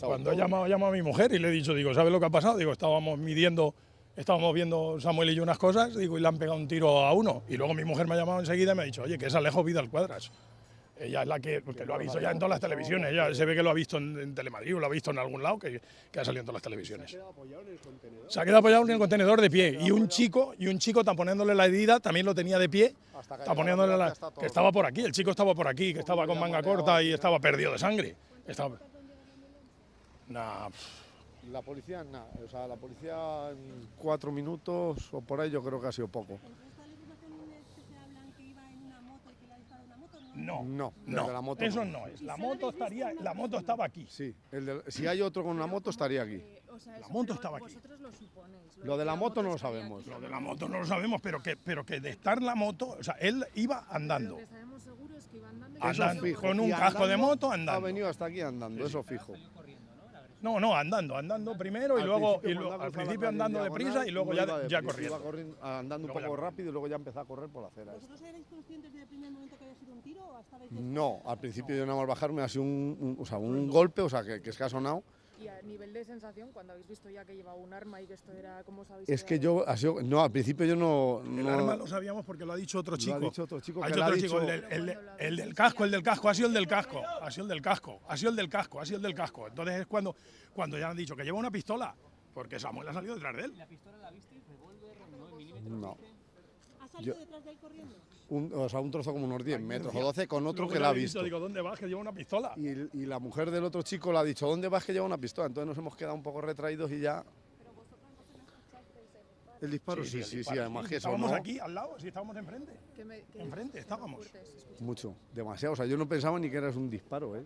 Cuando he llamado, he llamado a mi mujer y le he dicho, digo, ¿sabes lo que ha pasado? Digo, estábamos midiendo, estábamos viendo Samuel y yo unas cosas, digo, y le han pegado un tiro a uno. Y luego mi mujer me ha llamado enseguida y me ha dicho, oye, que es Alejo Vidal Cuadras. Ella es la que, porque lo ha visto ya en todas las televisiones, ella se ve que lo ha visto en, en Telemadrid o lo ha visto en algún lado, que, que ha salido en todas las televisiones. Se ha quedado apoyado en el contenedor de pie y un chico, y un chico taponeándole la herida, también lo tenía de pie, taponeándole la, que estaba por aquí, el chico estaba por aquí, que estaba con manga corta y estaba perdido de sangre. Estaba, Nah, La policía, nada, o sea, la policía en cuatro minutos o por ahí yo creo que ha sido poco. ¿Esta legislación es que se hablan que iba en una moto y que le ha disparado una moto? no, No. No, desde la moto eso no. no es. La moto estaría, la moto estaba aquí. Sí, el de- si hay otro con una moto estaría aquí. O sea, La moto estaba aquí. Vosotros lo suponéis. Lo de la moto no lo sabemos. aquí. Lo de la moto no lo sabemos, pero que, pero que de estar la moto, o sea, él iba andando. Lo que sabemos seguro es que iba andando. y Eso que Andando, con un casco de moto, Ha andando. venido hasta aquí andando, eso fijo. No, no, andando, andando primero y Al luego, principio, y luego- al principio andando diagonal, deprisa y luego no ya, iba ya deprisa, iba corriendo. corriendo, andando un Luego ya poco corriendo. rápido y luego ya empezó a correr por la acera. esta. ¿Vosotros erais conscientes desde el primer momento que había sido un tiro o estabais de No, al principio yo nada más bajarme ha sido un, un- o sea, un golpe, o sea, que, que es que ha sonado. Y a nivel de sensación, cuando habéis visto ya que llevaba un arma y que esto era. ¿Cómo os habéis Es que yo, ha sido, no, al principio yo no... El no- arma lo sabíamos porque lo ha dicho otro Lo ha chico. dicho otro chico Ha que dicho le ha otro chico, dicho- el, del, el el del casco, el del casco, ha sido el del casco, ha sido el del casco, ha sido el del casco, ha sido el del casco. Entonces es cuando, cuando ya han dicho que lleva una pistola, porque Samuel ha salido detrás de él. No. ¿Ha salido Yo- detrás de él corriendo? Un, o sea, un trozo como unos 10 metros o 12 con otro Luego que la ha visto. Digo, ¿dónde vas? Que lleva una pistola. Y, y la mujer del otro chico le ha dicho, ¿dónde vas que lleva una pistola? Entonces nos hemos quedado un poco retraídos y ya... El disparo, sí, el sí, sí, disparo, además que eso Estábamos no, aquí, al lado, sí, estábamos enfrente. Que me- que Enfrente es estábamos. mucho, demasiado. O sea, yo no pensaba ni que era un disparo, ¿eh?